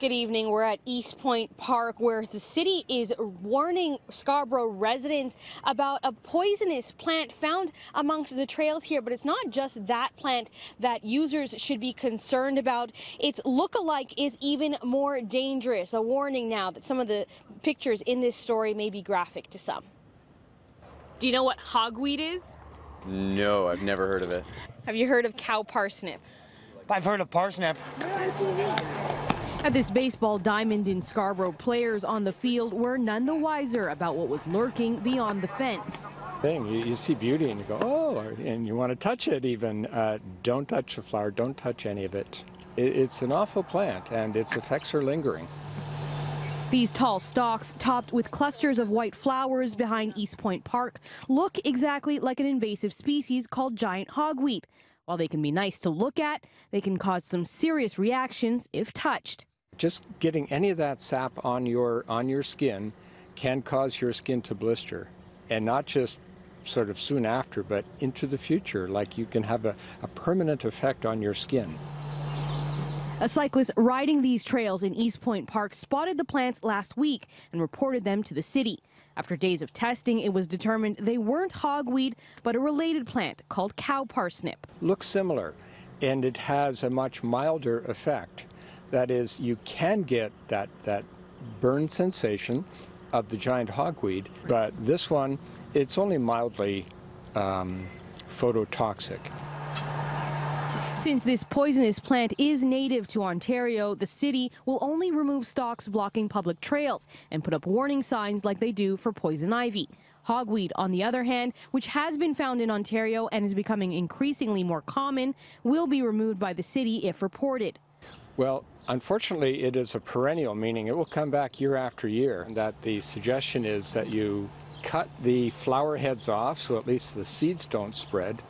Good evening. We're at East Point Park where the city is warning Scarborough residents about a poisonous plant found amongst the trails here. But it's not just that plant that users should be concerned about. Its look-alike is even more dangerous. A warning now that some of the pictures in this story may be graphic to some. Do you know what hogweed is? No, I've never heard of it. Have you heard of cow parsnip? I've heard of parsnip. At this baseball diamond in Scarborough, players on the field were none the wiser about what was lurking beyond the fence. Thing you, you see beauty and you go, oh, and you want to touch it even. Uh, don't touch the flower. Don't touch any of it. it. It's an awful plant, and its effects are lingering. These tall stalks, topped with clusters of white flowers behind East Point Park, look exactly like an invasive species called giant hogweed. While they can be nice to look at, they can cause some serious reactions if touched just getting any of that sap on your on your skin can cause your skin to blister and not just sort of soon after but into the future like you can have a, a permanent effect on your skin a cyclist riding these trails in East Point Park spotted the plants last week and reported them to the city. After days of testing, it was determined they weren't hogweed, but a related plant called cow parsnip. Looks similar, and it has a much milder effect. That is, you can get that, that burn sensation of the giant hogweed, but this one, it's only mildly um, phototoxic. Since this poisonous plant is native to Ontario, the city will only remove stalks blocking public trails and put up warning signs like they do for poison ivy. Hogweed, on the other hand, which has been found in Ontario and is becoming increasingly more common, will be removed by the city if reported. Well, unfortunately, it is a perennial, meaning it will come back year after year. That the suggestion is that you cut the flower heads off so at least the seeds don't spread.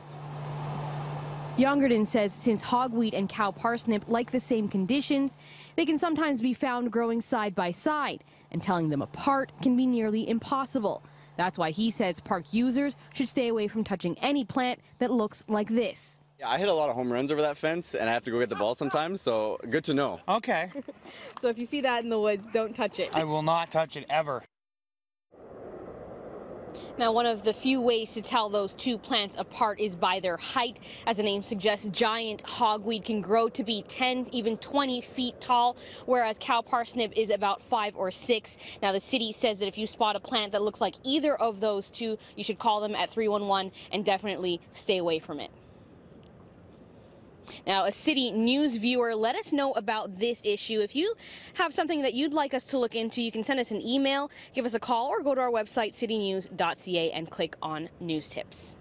Youngerton says since hogweed and cow parsnip like the same conditions, they can sometimes be found growing side by side, and telling them apart can be nearly impossible. That's why he says park users should stay away from touching any plant that looks like this. Yeah, I hit a lot of home runs over that fence, and I have to go get the ball sometimes, so good to know. Okay. so if you see that in the woods, don't touch it. I will not touch it ever. Now, one of the few ways to tell those two plants apart is by their height. As the name suggests, giant hogweed can grow to be 10, even 20 feet tall, whereas cow parsnip is about five or six. Now, the city says that if you spot a plant that looks like either of those two, you should call them at 311 and definitely stay away from it. Now, a city news viewer, let us know about this issue. If you have something that you'd like us to look into, you can send us an email, give us a call, or go to our website, citynews.ca, and click on News Tips.